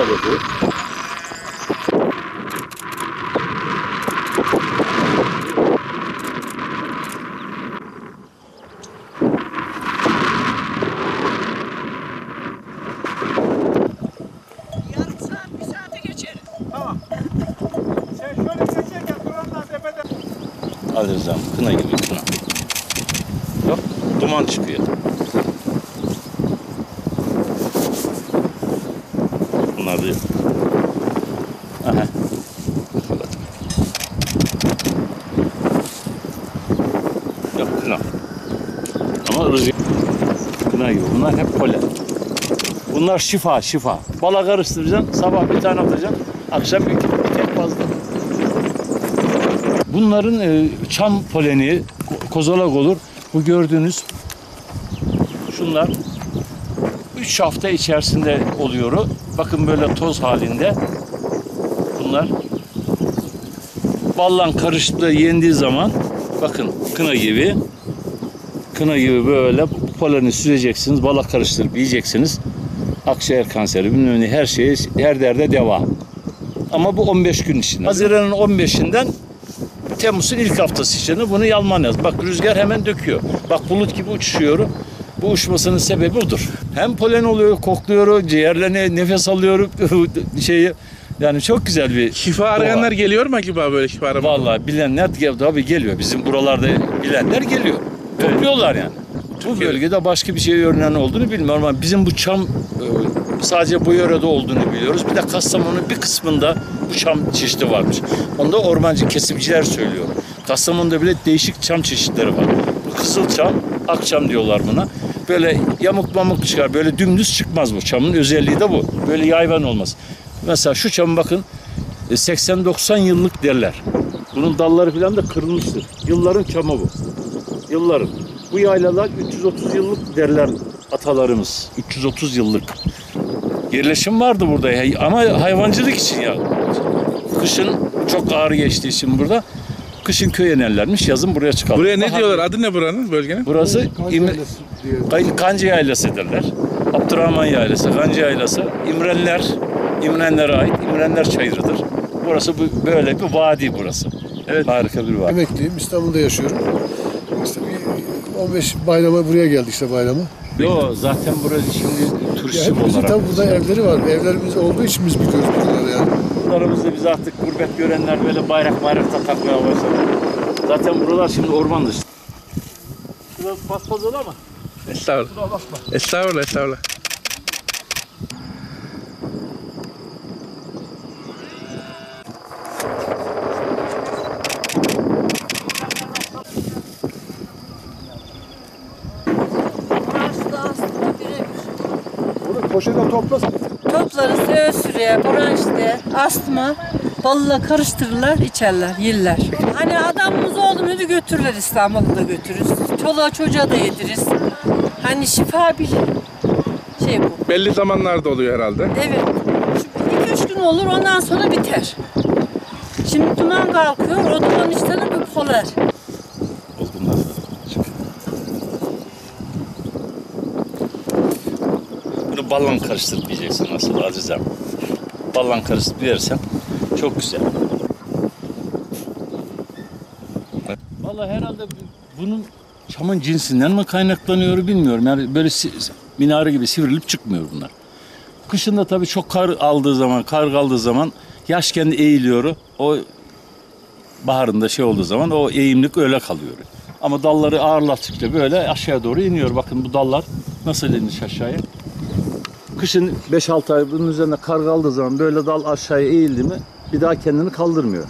Bu. Geçerken duranlar tepede. Ali Rıza'm kına gibi kına. Bak duman çıkıyor. Bunlar değil. Aha. Yok kına. Ama rüzgar. Kına gibi. Bunlar hep polen. Bunlar şifa şifa. Bala karıştıracaksın. Sabah bir tane atacaksın. Akşam bir, bir tek fazla. Bunların e, çam poleni ko- kozalak olur. Bu gördüğünüz şunlar 3 hafta içerisinde oluyor. Bakın böyle toz halinde. Bunlar ballan karıştığı yendiği zaman bakın kına gibi kına gibi böyle poleni süreceksiniz. Bala karıştırıp yiyeceksiniz. Akciğer kanseri, bilmem ne her şeye, her derde deva. Ama bu 15 gün içinde. Haziran'ın 15'inden Temmuz'un ilk haftası içinde bunu yalman yaz. Bak rüzgar hemen döküyor. Bak bulut gibi uçuşuyor. Bu uçmasının sebebi budur. Hem polen oluyor, kokluyor, ciğerlerine nefes alıyor şeyi. Yani çok güzel bir Şifa arayanlar geliyor mu acaba böyle şifa aramak? Vallahi bilenler tabii geliyor. Bizim buralarda bilenler geliyor. Topluyorlar yani. Bu bölgede başka bir şey örneğin olduğunu bilmiyorum ama bizim bu çam e, sadece bu yörede olduğunu biliyoruz. Bir de Kastamonu'nun bir kısmında bu çam çeşidi varmış. Onda ormancı kesimciler söylüyor. Kastamonu'da bile değişik çam çeşitleri var. Bu kızılçam, akçam diyorlar buna. Böyle yamuk mamuk çıkar. Böyle dümdüz çıkmaz bu. Çamın özelliği de bu. Böyle yayvan olmaz. Mesela şu çamı bakın e, 80-90 yıllık derler. Bunun dalları falan da kırılmıştır. Yılların çamı bu. Yılların. Bu yaylalar 330 yıllık derler atalarımız. 330 yıllık. Yerleşim vardı burada ama hayvancılık için ya. Kışın çok ağır geçtiği için burada. Kışın köye inerlermiş, yazın buraya çıkarlar. Buraya ne Bahar- diyorlar? Adı ne buranın bölgenin? Burası İm- Kancı Yaylası derler. Abdurrahman Yaylası, Kancı Yaylası. İmrenler, İmrenlere ait İmrenler Çayırı'dır. Burası bu- böyle bir vadi burası. Evet. Harika bir vadi. Emekliyim, İstanbul'da yaşıyorum. Bir 15 bayrama buraya geldik işte bayrama. Yo zaten burası şimdi Ya turistik hepimizin olarak. tabii burada evleri var. Evlerimiz olduğu için biz biliyoruz buraları yani. Buralarımızda biz artık gurbet görenler böyle bayrak bayrak da takmaya başladı. Zaten buralar şimdi orman dışı. Şurası paspaz ama Estağfurullah. Estağfurullah, estağfurullah. Burası da aslında birebir. Bunu poşete toplasın. Topları söğüt sürüye, bronşite, astma, balla karıştırırlar, içerler, yerler. Hani adamımız oldu mu götürürler İstanbul'da da götürürüz. Çoluğa çocuğa da yediririz. Hani şifa bir şey bu. Belli zamanlarda oluyor herhalde. Evet. Şu iki üç gün olur ondan sonra biter. Şimdi duman kalkıyor, o duman işte bir polar. olgunlar. Bunu ballan karıştırıp yiyeceksin nasıl azizem. Ballan karıştırıp yersen çok güzel. Vallahi herhalde bu- bunun çamın cinsinden mi kaynaklanıyor bilmiyorum. Yani böyle minare gibi sivrilip çıkmıyor bunlar. Kışında tabii çok kar aldığı zaman, kar kaldığı zaman yaş kendi eğiliyor. O baharında şey olduğu zaman o eğimlik öyle kalıyor. Ama dalları ağırlattıkça böyle aşağıya doğru iniyor. Bakın bu dallar nasıl iniş aşağıya. Kışın 5-6 ay bunun üzerine kar kaldığı zaman böyle dal aşağıya eğildi mi bir daha kendini kaldırmıyor.